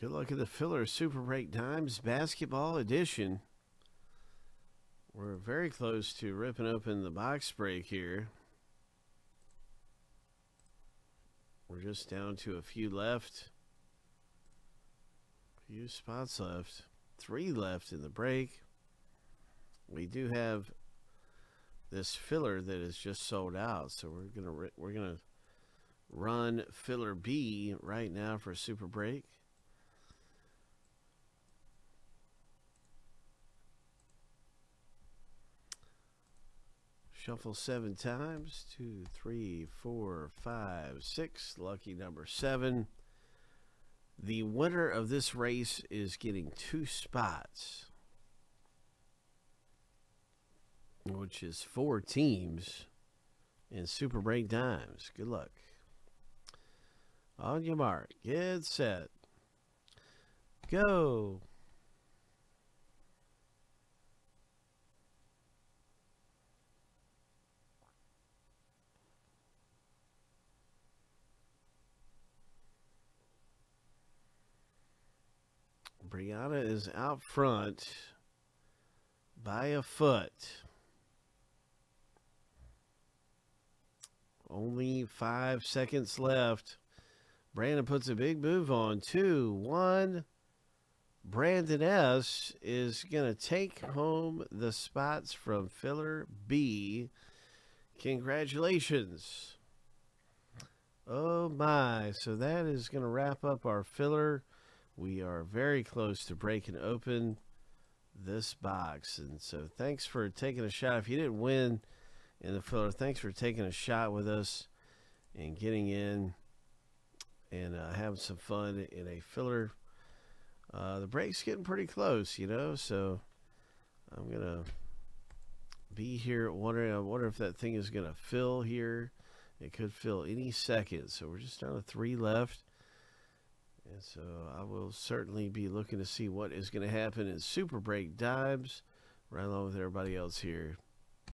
Good luck at the filler Super Break Dimes Basketball Edition. We're very close to ripping open the box break here. We're just down to a few left. A few spots left. Three left in the break. We do have this filler that is just sold out, so we're gonna we're gonna run filler B right now for a Super Break. Shuffle seven times. Two, three, four, five, six. Lucky number seven. The winner of this race is getting two spots, which is four teams in Super Break Dimes. Good luck. On your mark, get set, go. Brianna is out front by a foot. Only five seconds left. Brandon puts a big move on. Two, one. Brandon S. is going to take home the spots from filler B. Congratulations. Oh my. So that is going to wrap up our filler. We are very close to breaking open this box. And so thanks for taking a shot. If you didn't win in the filler, thanks for taking a shot with us and getting in and uh, having some fun in a filler. Uh, the break's getting pretty close, you know, so I'm going to be here wondering, I wonder if that thing is going to fill here. It could fill any second. So we're just down to three left. And so I will certainly be looking to see what is going to happen in Super Break Dimes right along with everybody else here.